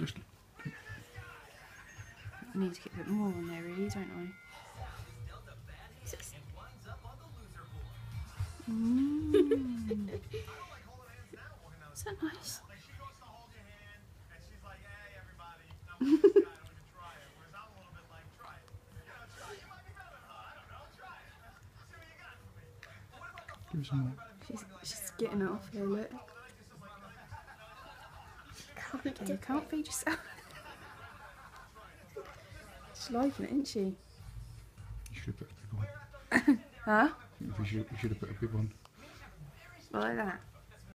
I need to get a bit more on there, really, don't I? Mm. Is that nice? Give us some more. She's, she's getting it off here, look. Can't you can't feed yourself. She's liking it, isn't she? You should have put a big one. Huh? You should, you should have put a big one. Like that.